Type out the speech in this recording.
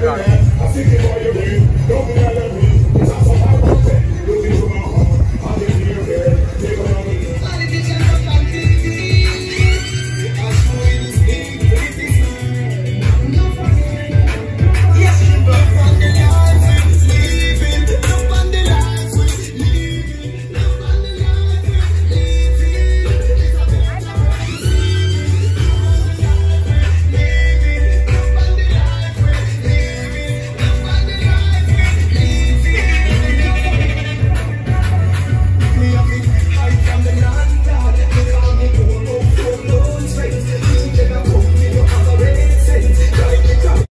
back on it.